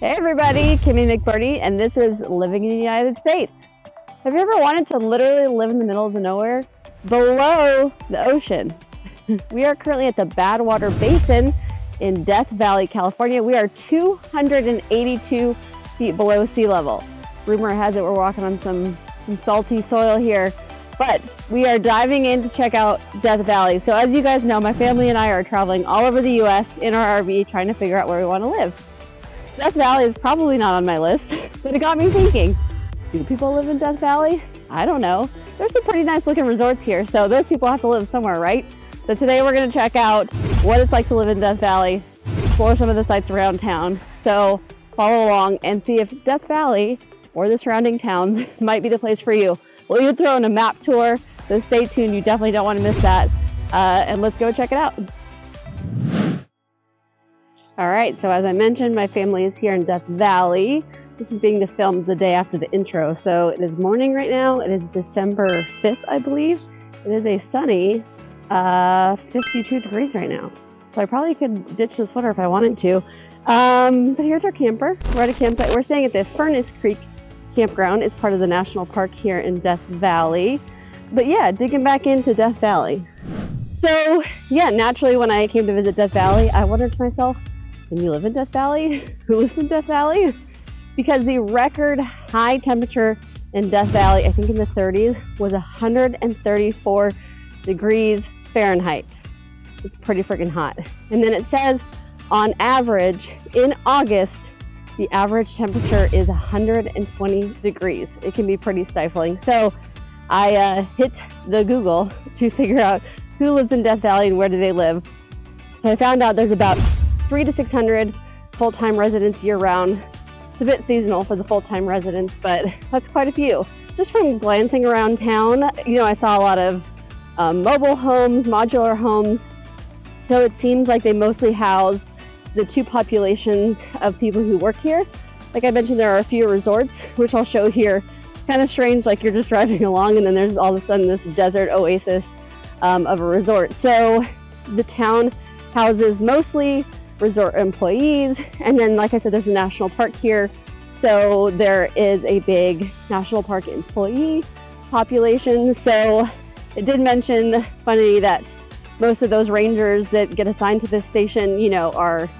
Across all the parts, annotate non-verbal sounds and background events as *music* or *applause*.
Hey everybody, Kimmy McBurney, and this is Living in the United States. Have you ever wanted to literally live in the middle of the nowhere? Below the ocean. *laughs* we are currently at the Badwater Basin in Death Valley, California. We are 282 feet below sea level. Rumor has it we're walking on some, some salty soil here, but we are diving in to check out Death Valley. So as you guys know, my family and I are traveling all over the US in our RV trying to figure out where we want to live. Death Valley is probably not on my list, but it got me thinking, do people live in Death Valley? I don't know. There's some pretty nice looking resorts here, so those people have to live somewhere, right? So today we're gonna check out what it's like to live in Death Valley, explore some of the sites around town. So follow along and see if Death Valley or the surrounding towns *laughs* might be the place for you. We'll even throw in a map tour, so stay tuned. You definitely don't want to miss that. Uh, and let's go check it out. All right, so as I mentioned, my family is here in Death Valley. This is being filmed the day after the intro. So it is morning right now. It is December 5th, I believe. It is a sunny uh, 52 degrees right now. So I probably could ditch the sweater if I wanted to. Um, but here's our camper. We're at a campsite. We're staying at the Furnace Creek Campground. It's part of the national park here in Death Valley. But yeah, digging back into Death Valley. So yeah, naturally when I came to visit Death Valley, I wondered to myself, and you live in Death Valley? *laughs* Who lives in Death Valley? Because the record high temperature in Death Valley, I think in the 30s, was 134 degrees Fahrenheit. It's pretty freaking hot. And then it says on average in August, the average temperature is 120 degrees. It can be pretty stifling. So I uh, hit the Google *laughs* to figure out who lives in Death Valley and where do they live. So I found out there's about three to 600 full-time residents year-round. It's a bit seasonal for the full-time residents, but that's quite a few. Just from glancing around town, you know, I saw a lot of um, mobile homes, modular homes. So it seems like they mostly house the two populations of people who work here. Like I mentioned, there are a few resorts, which I'll show here. Kind of strange, like you're just driving *laughs* along and then there's all of a sudden this desert oasis um, of a resort. So the town houses mostly resort employees. And then, like I said, there's a national park here. So there is a big national park employee population. So it did mention, funny, that most of those rangers that get assigned to this station, you know, are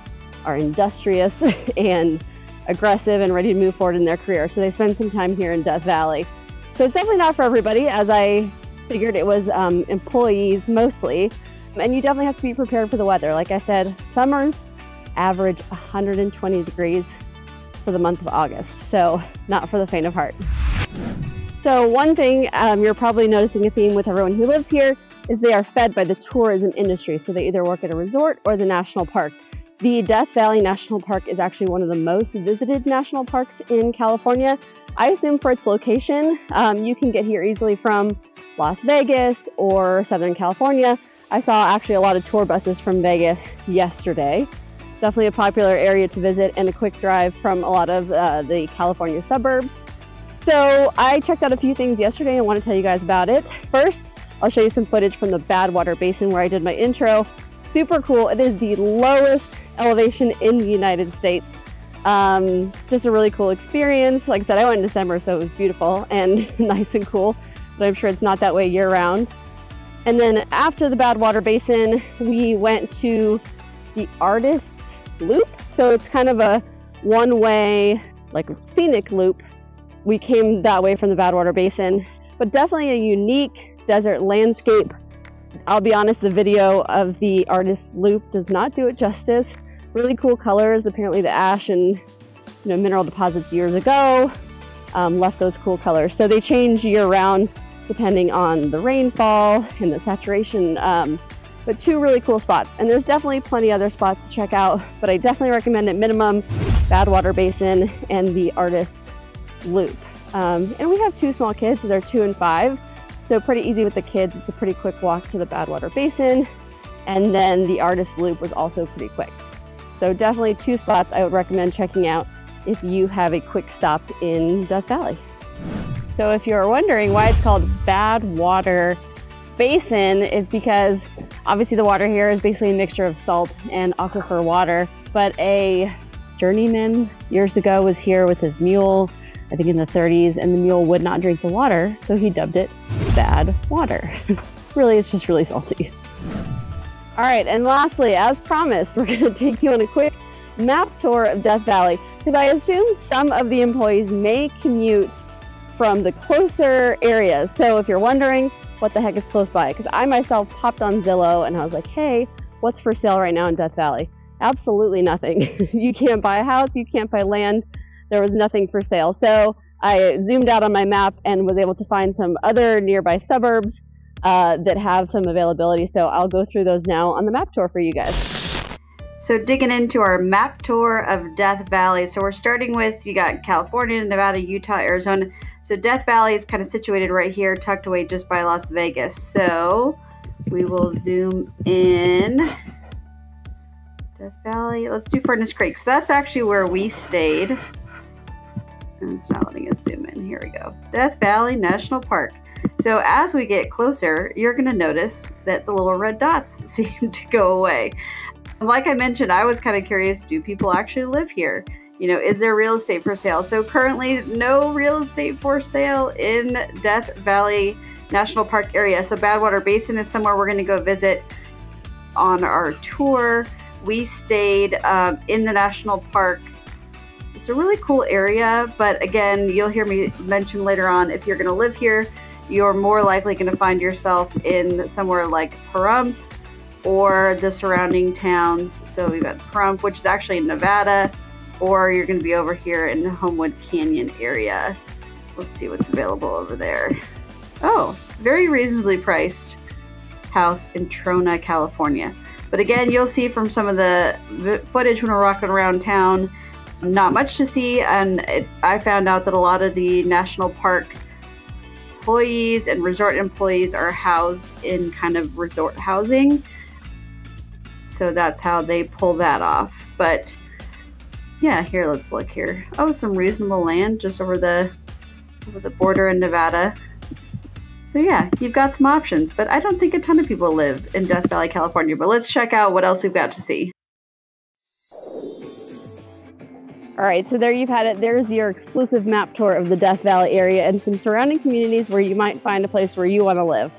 are industrious *laughs* and aggressive and ready to move forward in their career. So they spend some time here in Death Valley. So it's definitely not for everybody, as I figured it was um, employees mostly. And you definitely have to be prepared for the weather. Like I said, summers average 120 degrees for the month of August. So not for the faint of heart. So one thing um, you're probably noticing a theme with everyone who lives here is they are fed by the tourism industry. So they either work at a resort or the national park. The Death Valley National Park is actually one of the most visited national parks in California. I assume for its location, um, you can get here easily from Las Vegas or Southern California. I saw actually a lot of tour buses from Vegas yesterday. Definitely a popular area to visit and a quick drive from a lot of uh, the California suburbs. So I checked out a few things yesterday and want to tell you guys about it. First, I'll show you some footage from the Badwater Basin where I did my intro. Super cool. It is the lowest elevation in the United States. Um, just a really cool experience. Like I said, I went in December, so it was beautiful and *laughs* nice and cool, but I'm sure it's not that way year round. And then after the Badwater Basin, we went to the Artists loop. So it's kind of a one-way, like scenic loop. We came that way from the Badwater Basin, but definitely a unique desert landscape. I'll be honest, the video of the artist's loop does not do it justice. Really cool colors. Apparently the ash and you know, mineral deposits years ago um, left those cool colors. So they change year round depending on the rainfall and the saturation um, but two really cool spots. And there's definitely plenty other spots to check out, but I definitely recommend at minimum Badwater Basin and the Artist Loop. Um, and we have two small kids, they're two and five, so pretty easy with the kids. It's a pretty quick walk to the Badwater Basin. And then the Artist Loop was also pretty quick. So definitely two spots I would recommend checking out if you have a quick stop in Death Valley. So if you're wondering why it's called Badwater Basin, is because Obviously the water here is basically a mixture of salt and aquifer water, but a journeyman years ago was here with his mule, I think in the 30s, and the mule would not drink the water, so he dubbed it bad water. *laughs* really, it's just really salty. All right, and lastly, as promised, *laughs* we're gonna take you on a quick map tour of Death Valley because I assume some of the employees may commute from the closer areas. So if you're wondering what the heck is close by, because I myself popped on Zillow and I was like, hey, what's for sale right now in Death Valley? Absolutely nothing. *laughs* you can't buy a house, you can't buy land. There was nothing for sale. So I zoomed out on my map and was able to find some other nearby suburbs uh, that have some availability. So I'll go through those now on the map tour for you guys. So digging into our map tour of Death Valley. So we're starting with, you got California, Nevada, Utah, Arizona. So Death Valley is kind of situated right here, tucked away just by Las Vegas. So we will zoom in. Death Valley, let's do Furnace Creek. So that's actually where we stayed. And it's not letting us zoom in. Here we go. Death Valley National Park. So as we get closer, you're going to notice that the little red dots *laughs* seem to go away. Like I mentioned, I was kind of curious do people actually live here? You know, is there real estate for sale? So, currently, no real estate for sale in Death Valley National Park area. So, Badwater Basin is somewhere we're going to go visit on our tour. We stayed um, in the national park. It's a really cool area, but again, you'll hear me mention later on if you're going to live here, you're more likely going to find yourself in somewhere like Pahrump or the surrounding towns. So we've got Pahrump, which is actually in Nevada, or you're going to be over here in the Homewood Canyon area. Let's see what's available over there. Oh, very reasonably priced house in Trona, California. But again, you'll see from some of the footage when we're walking around town, not much to see. And it, I found out that a lot of the national park employees and resort employees are housed in kind of resort housing so that's how they pull that off. But yeah, here let's look here. Oh, some reasonable land just over the over the border in Nevada. So yeah, you've got some options, but I don't think a ton of people live in Death Valley, California. But let's check out what else we've got to see. All right, so there you've had it. There's your exclusive map tour of the Death Valley area and some surrounding communities where you might find a place where you want to live.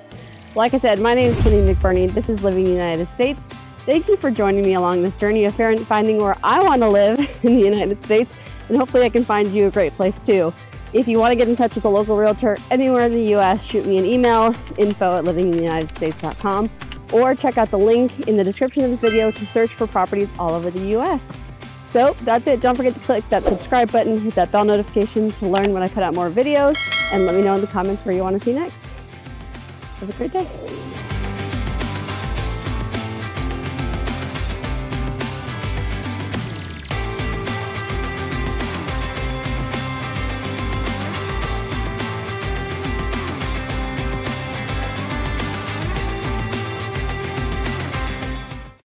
Like I said, my name is Cindy McBurney. This is Living United States. Thank you for joining me along this journey of finding where I want to live *laughs* in the United States, and hopefully I can find you a great place too. If you want to get in touch with a local realtor anywhere in the US, shoot me an email, info at livingintheunitedstates.com, or check out the link in the description of this video to search for properties all over the US. So that's it. Don't forget to click that subscribe button, hit that bell notification to learn when I put out more videos, and let me know in the comments where you want to see next. Have a great day.